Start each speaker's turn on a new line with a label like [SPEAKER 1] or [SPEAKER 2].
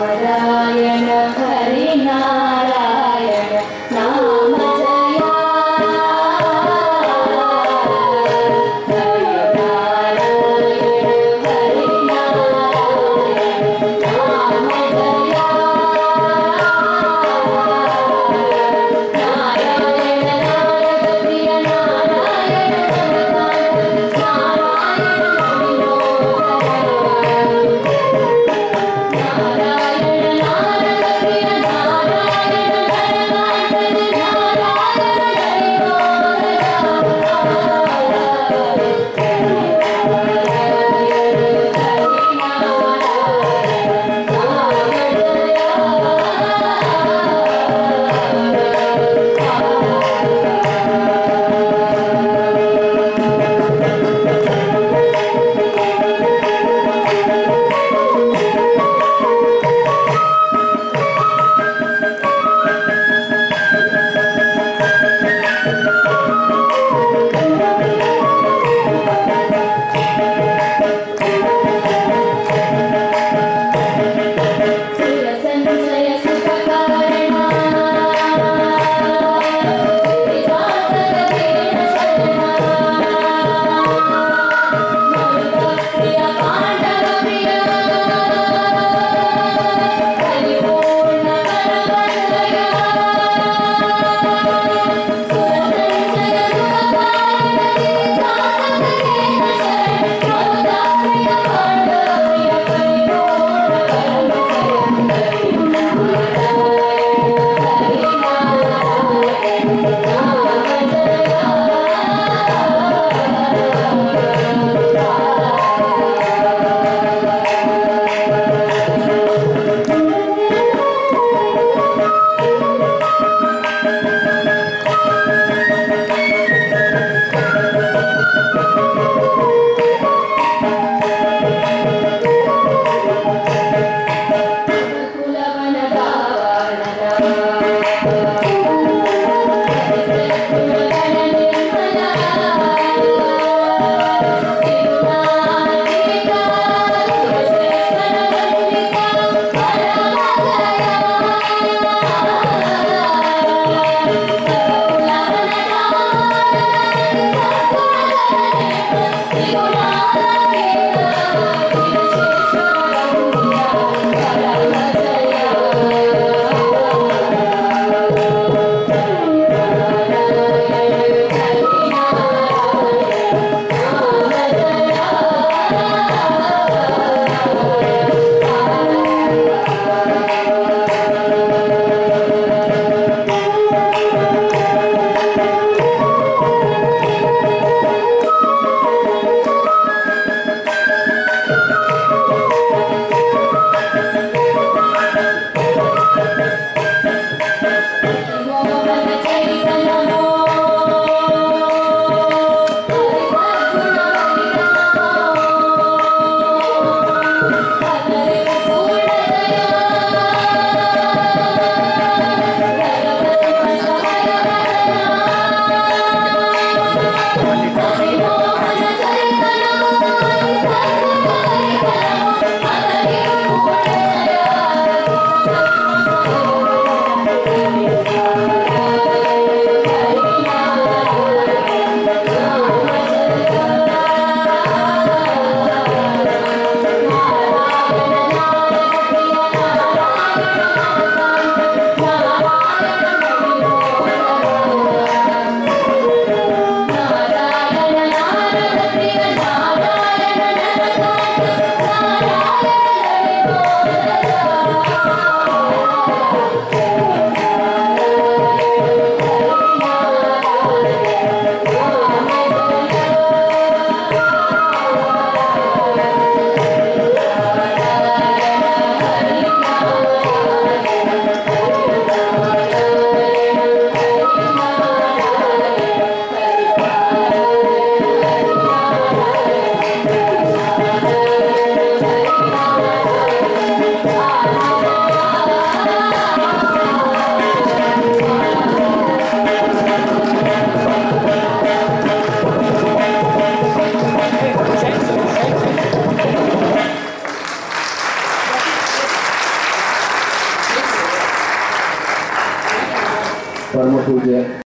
[SPEAKER 1] Lord.